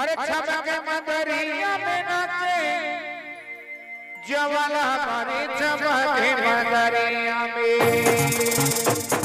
अरे चमक मदरिया में नाचे। जवाला हमारे चमक मदरिया में।